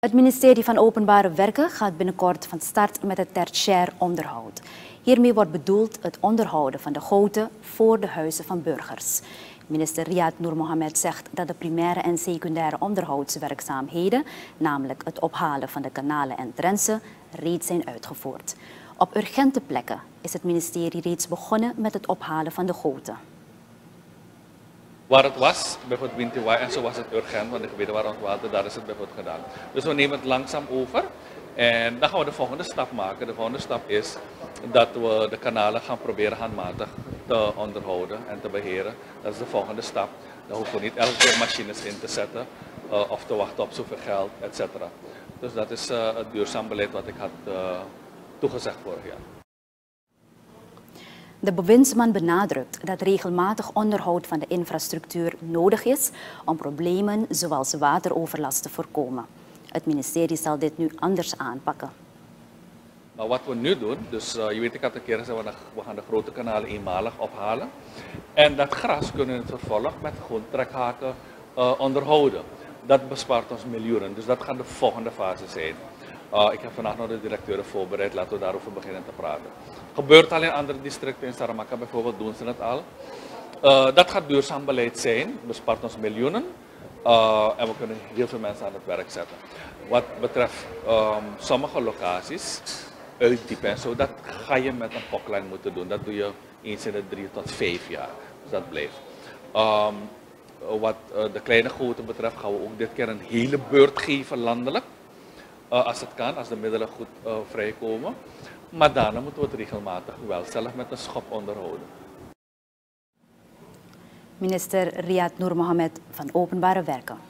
Het ministerie van Openbare Werken gaat binnenkort van start met het tertiair onderhoud. Hiermee wordt bedoeld het onderhouden van de goten voor de huizen van burgers. Minister Riyad Noor Mohamed zegt dat de primaire en secundaire onderhoudswerkzaamheden, namelijk het ophalen van de kanalen en trensen, reeds zijn uitgevoerd. Op urgente plekken is het ministerie reeds begonnen met het ophalen van de goten. Waar het was, bijvoorbeeld Wintiwai, en zo was het urgent, want de gebieden waren ontwaterd, daar is het bijvoorbeeld gedaan. Dus we nemen het langzaam over en dan gaan we de volgende stap maken. De volgende stap is dat we de kanalen gaan proberen handmatig te onderhouden en te beheren. Dat is de volgende stap. Dan hoeven we niet elke keer machines in te zetten uh, of te wachten op zoveel geld, et cetera. Dus dat is uh, het duurzaam beleid wat ik had uh, toegezegd vorig jaar. De bewindsman benadrukt dat regelmatig onderhoud van de infrastructuur nodig is om problemen zoals wateroverlast te voorkomen. Het ministerie zal dit nu anders aanpakken. Maar wat we nu doen, dus uh, je weet ik had een keer gezegd, we gaan de grote kanalen eenmalig ophalen. En dat gras kunnen we in het vervolg met gewoon trekhaken uh, onderhouden. Dat bespaart ons miljoenen, dus dat gaat de volgende fase zijn. Uh, ik heb vandaag nog de directeuren voorbereid, laten we daarover beginnen te praten. Gebeurt al in andere districten, in Saramaka bijvoorbeeld doen ze het al. Uh, dat gaat duurzaam beleid zijn, bespaart ons miljoenen. Uh, en we kunnen heel veel mensen aan het werk zetten. Wat betreft um, sommige locaties, uitdiepen en zo, dat ga je met een poklijn moeten doen. Dat doe je eens in de drie tot vijf jaar. Dus dat blijft. Um, wat uh, de kleine goten betreft gaan we ook dit keer een hele beurt geven landelijk. Uh, als het kan, als de middelen goed uh, vrijkomen. Maar daarna moeten we het regelmatig wel zelf met een schop onderhouden. Minister Riyad Noor Mohamed van Openbare Werken.